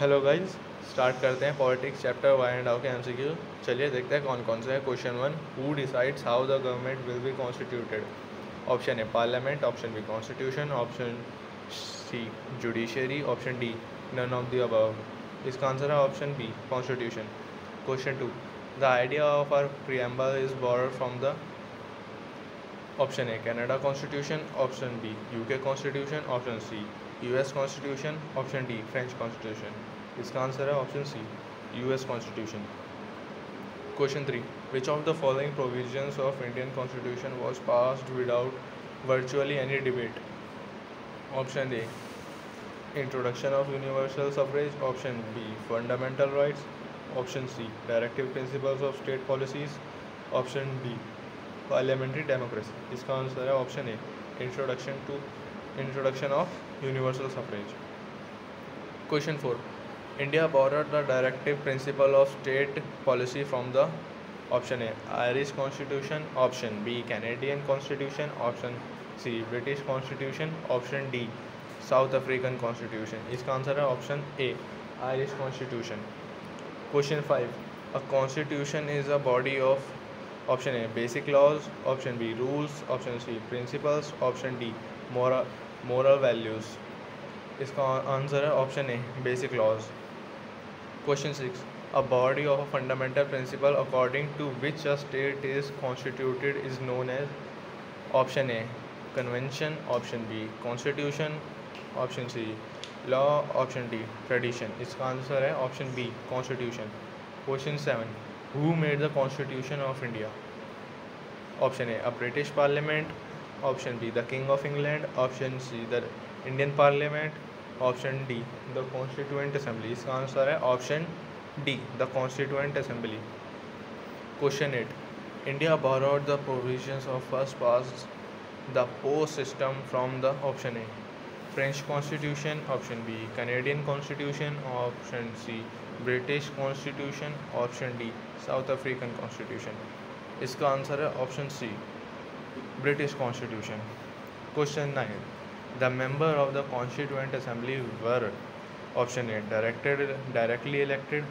Hello guys start करते हैं politics chapter one and how के एमसीक्यू चलिए देखते हैं कौन कौन से हैं. Question one who decides how the government will be constituted option A parliament option B constitution option C judiciary option D none of the above इसका answer है option B constitution question two the idea of our preamble is borrowed from the option A Canada constitution option B UK constitution option C US constitution option D French constitution इसका answer है option C US constitution question three which of the following provisions of Indian constitution was passed without virtually any debate option A introduction of universal suffrage option B fundamental rights option C directive principles of state policies option D parliamentary democracy इसका answer है option A introduction to introduction of universal suffrage question four India borrowed the directive principle of state policy from the option A Irish constitution option B Canadian constitution option C British constitution option D South African constitution इसका answer है option A Irish constitution question five a constitution is a body of option A basic laws option B rules option C principles option D moral moral values इसका answer है option A basic laws question six a body of a fundamental principle according to which a state is constituted is known as option A convention option B constitution option C law option D tradition इसका answer है option B constitution question seven who made the constitution of India option A a British parliament option B the king of England, option C, the Indian parliament, option D, the constituent assembly, इसका answer है option D, the constituent assembly. Question eight, India borrowed the provision of first past the पो system from the option A French constitution option B Canadian constitution option C British constitution option D South African constitution इसका answer है option C British Constitution. Question 9. The member of the Constituent Assembly were option A directed directly elected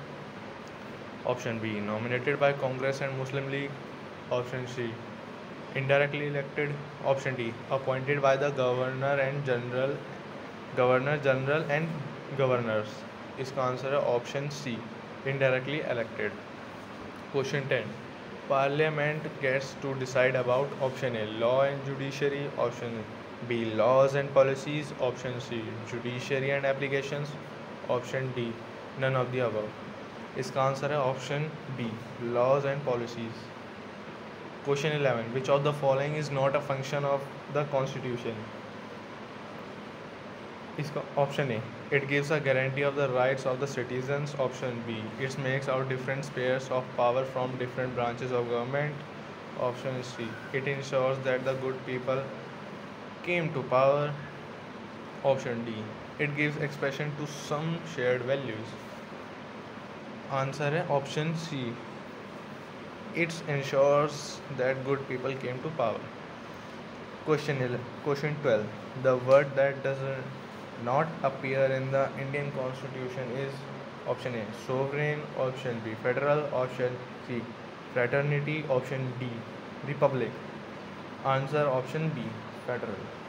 option B nominated by Congress and Muslim League option C indirectly elected option D appointed by the governor and general governor general and governors इसका answer है option C indirectly elected question ten Parliament gets to decide about option A law and judiciary option B laws and policies option C judiciary and application option D none of the about इसका answer है option B laws and policies question eleven which of the following is not a function of the constitution इसका option A it gives a guarantee of the rights of the citizen option B it's makes our different spheres of power from different branches of government option C it insures that the good people came to power option D it gives expression to some shared values answer है option C it's insures that good people came to power question question twelve the word that doesn't not appear in the Indian constitution is option A sovereign option B federal option C fraternity option D republic. Answer option B federal